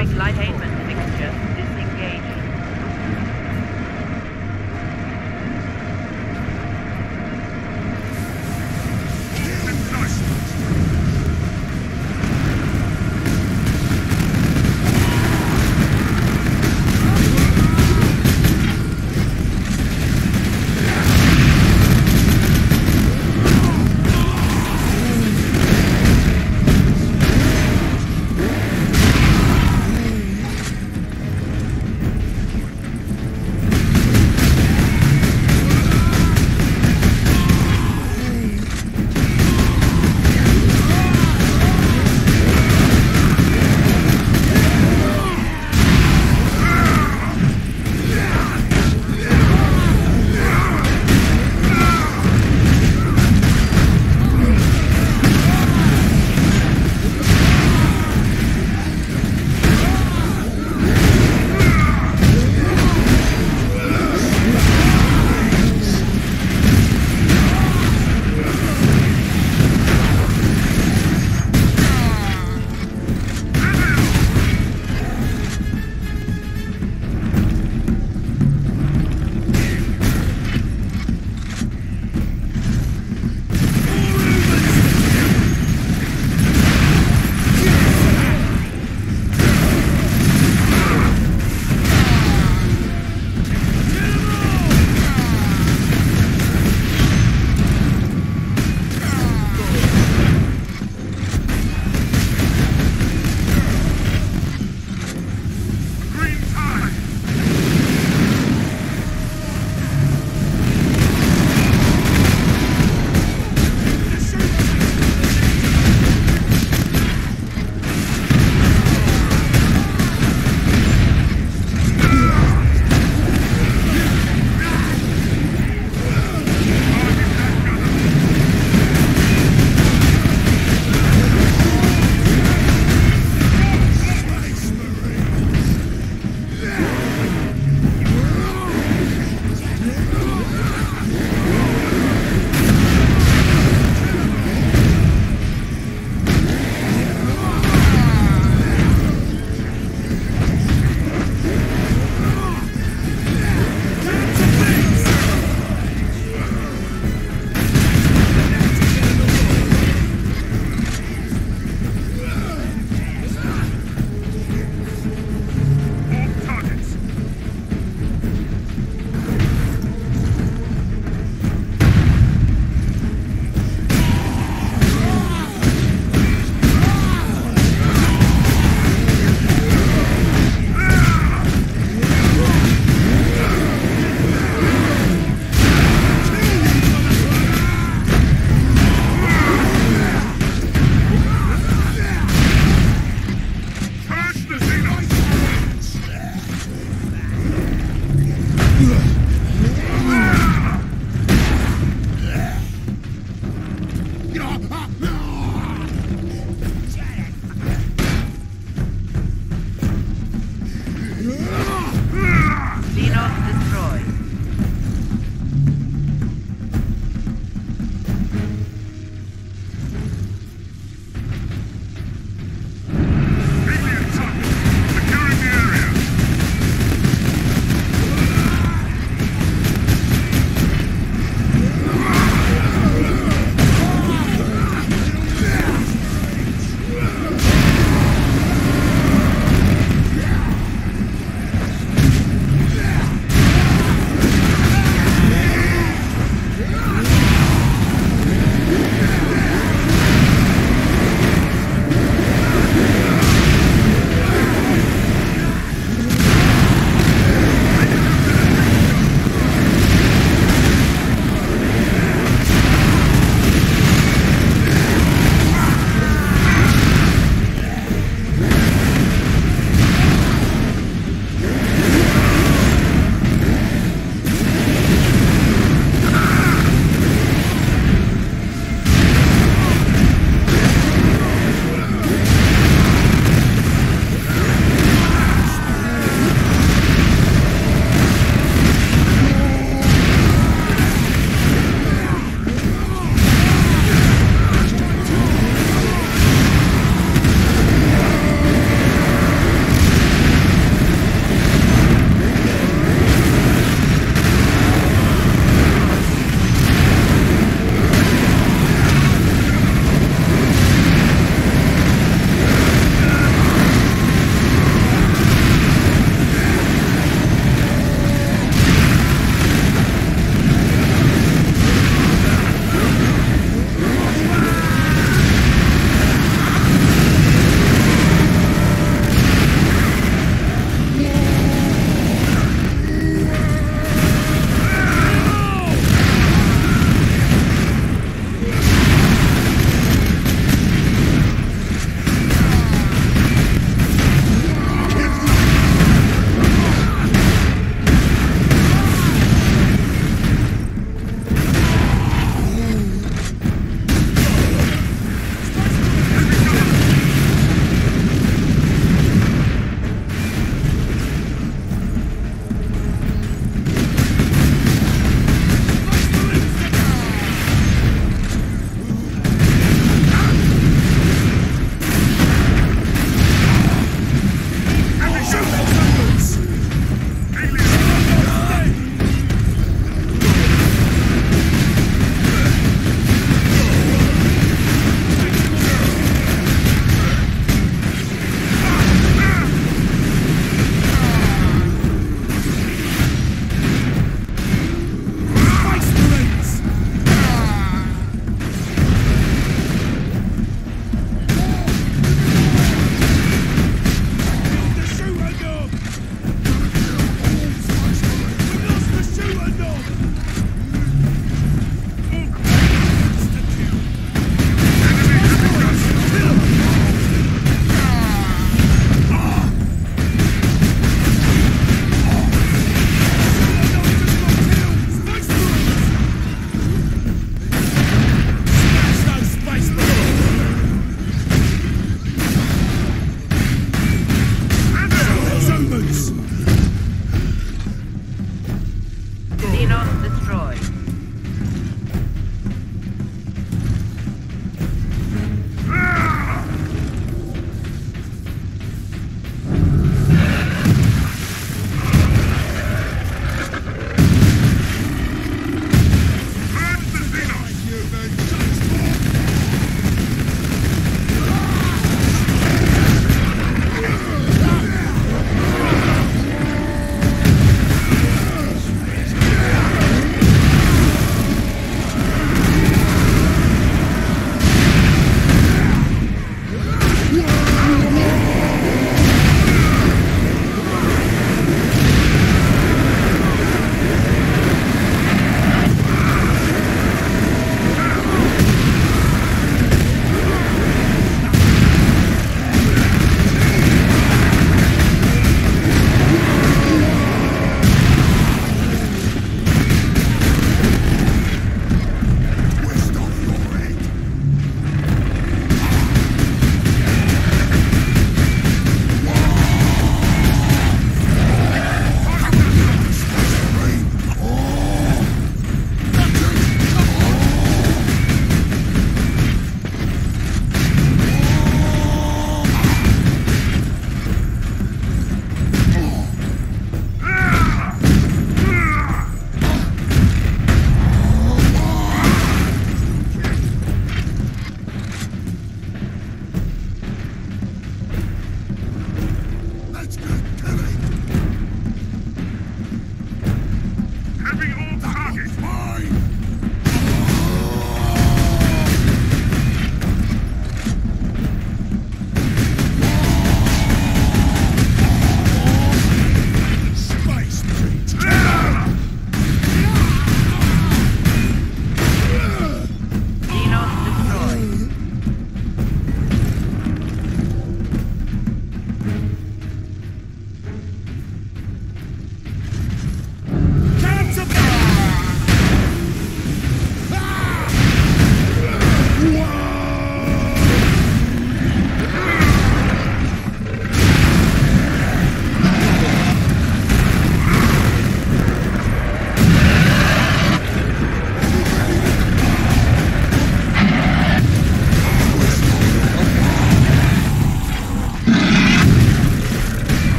Strike light payment